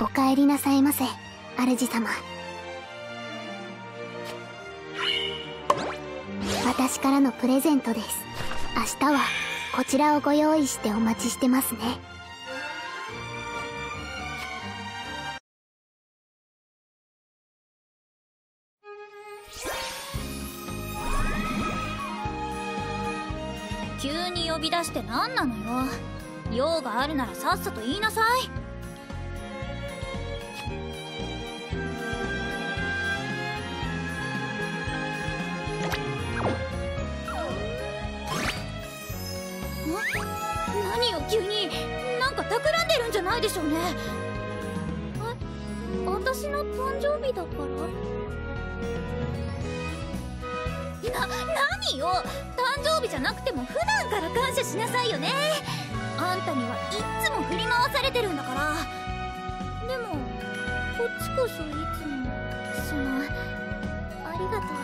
お帰りなさいませ主様。私からのプレゼントです。明日はこちらをご用意してお待ちしてますね。急に呼び出して何なのよ。用があるならさっさと言いなさい。何よ急になんか企んでるんじゃないでしょうね。え私の誕生日だから。な何よ？誕生日じゃなくても普段から感謝しなさいよね。あんたにはいっつも振り回されてるんだから。でもこっちこそいつも。そのありがとう。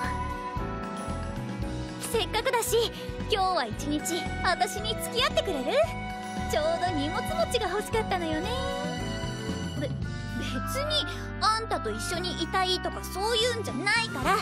せっかくだし今日は一日私に付き合ってくれる？ちょうど荷物持ちが欲しかったのよね。べ別にあんたと一緒にいたいとかそういうんじゃないから。